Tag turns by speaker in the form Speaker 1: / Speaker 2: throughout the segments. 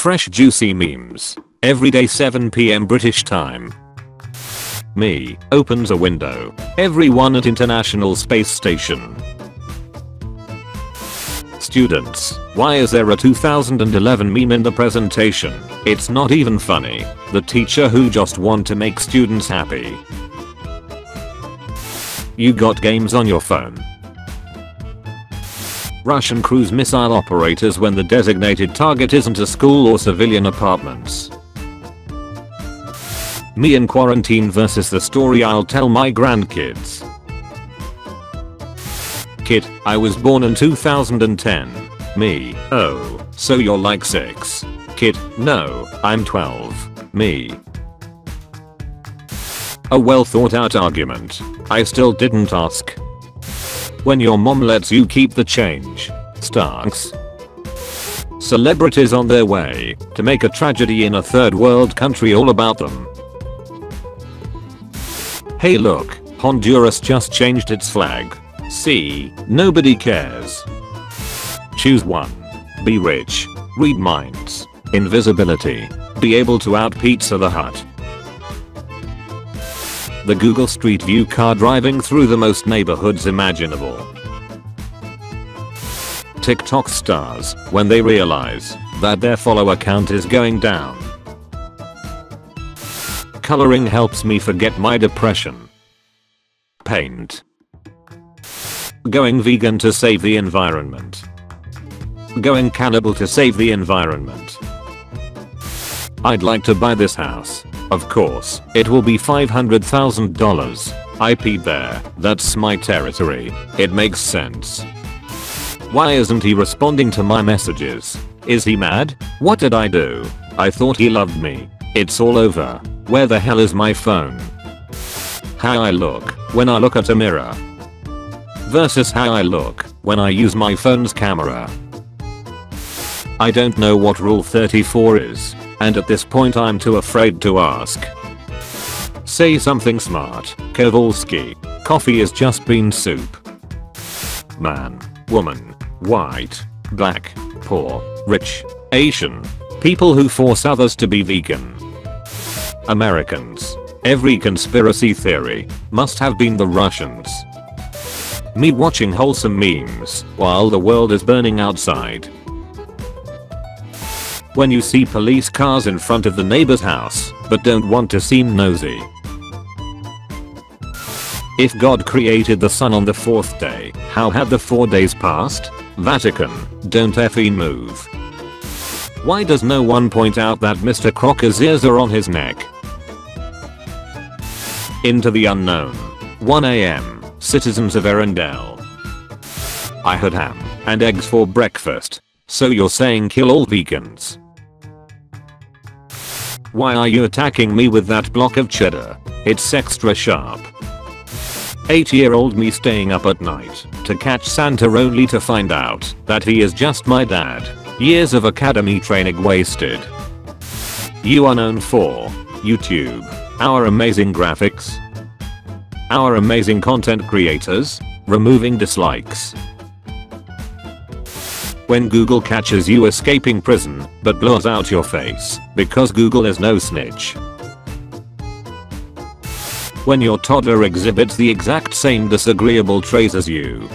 Speaker 1: Fresh juicy memes. Every day 7pm British time. Me opens a window. Everyone at International Space Station. Students, why is there a 2011 meme in the presentation? It's not even funny. The teacher who just want to make students happy. You got games on your phone. Russian cruise missile operators when the designated target isn't a school or civilian apartments. Me in quarantine versus the story I'll tell my grandkids. Kid, I was born in 2010. Me, oh, so you're like 6. Kid, no, I'm 12. Me. A well thought out argument. I still didn't ask. When your mom lets you keep the change. Starks. Celebrities on their way to make a tragedy in a third world country all about them. Hey look, Honduras just changed its flag. See, nobody cares. Choose one. Be rich. Read minds. Invisibility. Be able to out Pizza the Hut. The Google Street View car driving through the most neighborhoods imaginable. TikTok stars when they realize that their follower count is going down. Coloring helps me forget my depression. Paint. Going vegan to save the environment. Going cannibal to save the environment. I'd like to buy this house. Of course, it will be $500,000. I peed there. That's my territory. It makes sense. Why isn't he responding to my messages? Is he mad? What did I do? I thought he loved me. It's all over. Where the hell is my phone? How I look when I look at a mirror. Versus how I look when I use my phone's camera. I don't know what rule 34 is, and at this point I'm too afraid to ask. Say something smart, Kowalski. Coffee is just bean soup. Man, woman, white, black, poor, rich, Asian. People who force others to be vegan. Americans. Every conspiracy theory must have been the Russians. Me watching wholesome memes while the world is burning outside. When you see police cars in front of the neighbor's house but don't want to seem nosy. If God created the sun on the fourth day, how had the four days passed? Vatican, don't effing move. Why does no one point out that Mr. Crocker's ears are on his neck? Into the unknown. 1am, citizens of Arendelle. I had ham and eggs for breakfast. So you're saying kill all vegans? Why are you attacking me with that block of cheddar? It's extra sharp. 8 year old me staying up at night to catch Santa only to find out that he is just my dad. Years of academy training wasted. You are known for YouTube, our amazing graphics, our amazing content creators, removing dislikes. When Google catches you escaping prison but blows out your face because Google is no snitch. When your toddler exhibits the exact same disagreeable traits as you.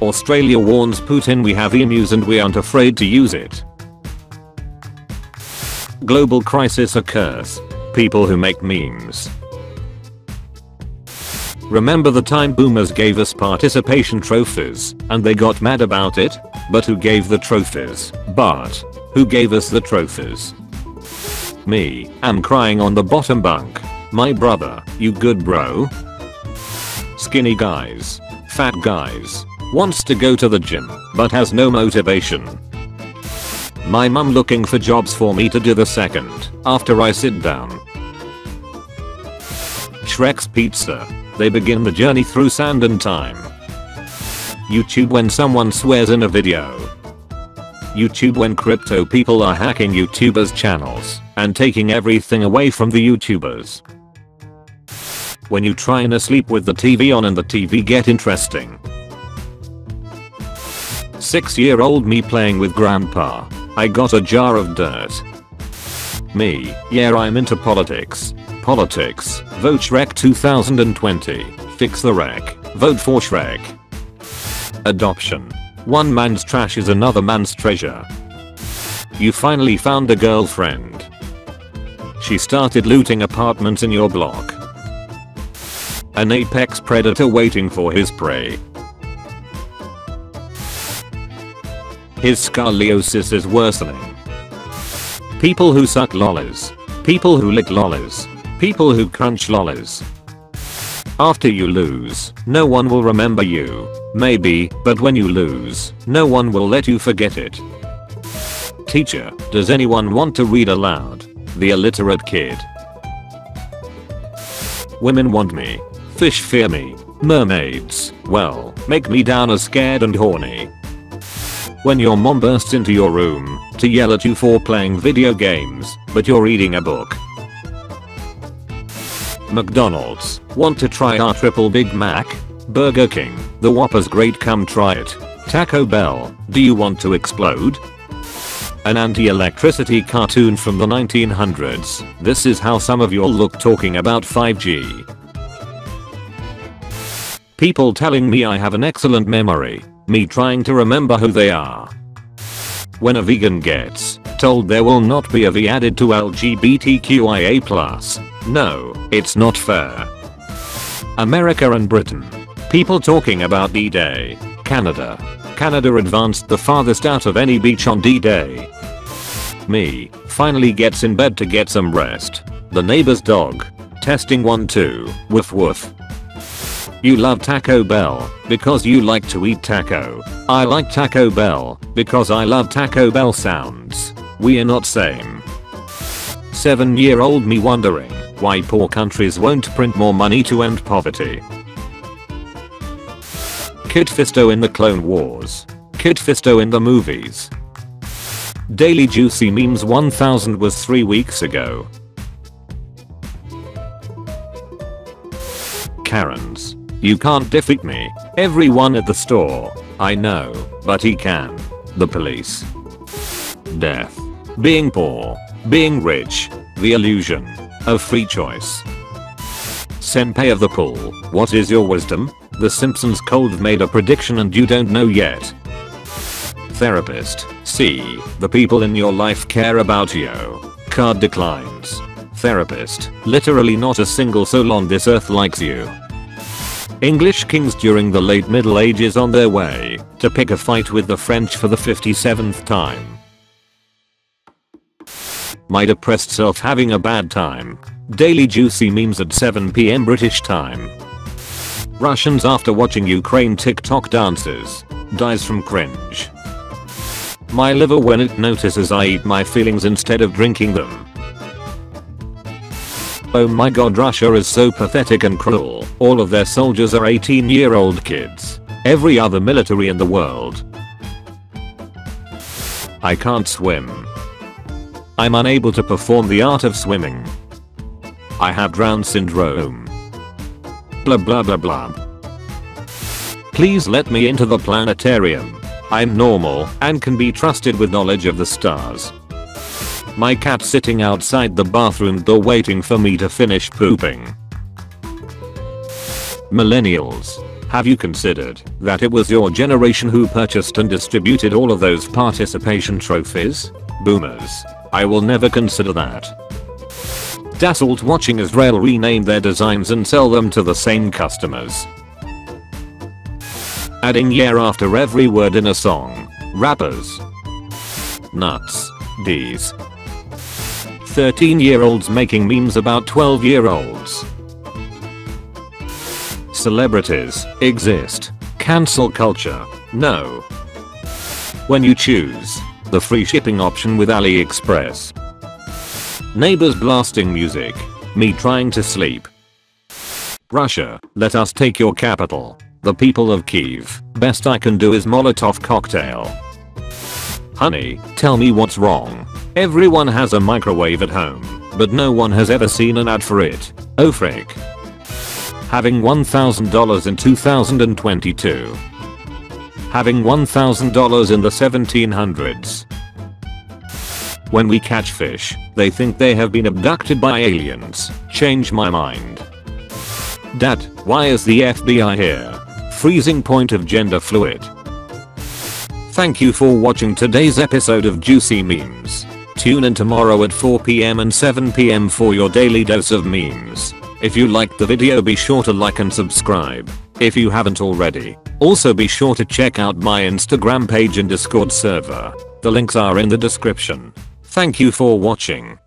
Speaker 1: Australia warns Putin we have emus and we aren't afraid to use it. Global crisis occurs. People who make memes. Remember the time boomers gave us participation trophies and they got mad about it? But who gave the trophies? But who gave us the trophies? Me, am crying on the bottom bunk. My brother, you good bro? Skinny guys. Fat guys. Wants to go to the gym, but has no motivation. My mum looking for jobs for me to do the second, after I sit down. Shrek's Pizza. They begin the journey through sand and time. YouTube when someone swears in a video. YouTube when crypto people are hacking YouTubers channels and taking everything away from the YouTubers. When you try and sleep with the TV on and the TV get interesting. 6 year old me playing with grandpa. I got a jar of dirt. Me, yeah I'm into politics. Politics, vote Shrek 2020, fix the wreck, vote for Shrek. Adoption. One man's trash is another man's treasure. You finally found a girlfriend. She started looting apartments in your block. An apex predator waiting for his prey. His scoliosis is worsening. People who suck lollies. People who lick lollies. People who crunch lollies. After you lose, no one will remember you. Maybe, but when you lose, no one will let you forget it. Teacher, does anyone want to read aloud? The illiterate kid. Women want me. Fish fear me. Mermaids, well, make me down as scared and horny. When your mom bursts into your room to yell at you for playing video games, but you're reading a book. McDonald's, want to try our triple Big Mac? Burger King, the Whopper's great come try it. Taco Bell, do you want to explode? An anti-electricity cartoon from the 1900s, this is how some of you all look talking about 5G. People telling me I have an excellent memory, me trying to remember who they are. When a vegan gets told there will not be a V added to LGBTQIA+, no, it's not fair. America and Britain. People talking about D-Day. Canada. Canada advanced the farthest out of any beach on D-Day. Me, finally gets in bed to get some rest. The neighbor's dog. Testing 1 2, woof woof. You love Taco Bell because you like to eat taco. I like Taco Bell because I love Taco Bell sounds. We are not same. 7 year old me wondering why poor countries won't print more money to end poverty. Kit Fisto in the Clone Wars. Kit Fisto in the movies. Daily Juicy Memes 1000 was 3 weeks ago. Karens. You can't defeat me. Everyone at the store. I know, but he can. The police. Death. Being poor. Being rich. The illusion of free choice. Senpai of the pool, what is your wisdom? The Simpsons cold made a prediction and you don't know yet. Therapist, see, the people in your life care about you. Card declines. Therapist, literally not a single soul on this earth likes you. English kings during the late middle ages on their way to pick a fight with the French for the 57th time. My depressed self having a bad time. Daily juicy memes at 7pm British time. Russians after watching Ukraine TikTok dances. Dies from cringe. My liver when it notices I eat my feelings instead of drinking them. Oh my god Russia is so pathetic and cruel. All of their soldiers are 18 year old kids. Every other military in the world. I can't swim. I'm unable to perform the art of swimming. I have drown syndrome. Blah blah blah blah. Please let me into the planetarium. I'm normal and can be trusted with knowledge of the stars. My cat sitting outside the bathroom door waiting for me to finish pooping. Millennials. Have you considered that it was your generation who purchased and distributed all of those participation trophies? Boomers. I will never consider that. Dazzled watching Israel rename their designs and sell them to the same customers. Adding year after every word in a song. Rappers. Nuts. D's. 13 year olds making memes about 12 year olds. Celebrities exist. Cancel culture. No. When you choose the free shipping option with AliExpress. Neighbors blasting music. Me trying to sleep. Russia, let us take your capital. The people of Kiev. Best I can do is Molotov cocktail. Honey, tell me what's wrong. Everyone has a microwave at home, but no one has ever seen an ad for it. Oh frick. Having $1,000 in 2022. Having $1,000 in the 1700s. When we catch fish, they think they have been abducted by aliens. Change my mind. Dad, why is the FBI here? Freezing point of gender fluid. Thank you for watching today's episode of Juicy Memes. Tune in tomorrow at 4pm and 7pm for your daily dose of memes. If you liked the video be sure to like and subscribe. If you haven't already. Also be sure to check out my Instagram page and Discord server. The links are in the description. Thank you for watching.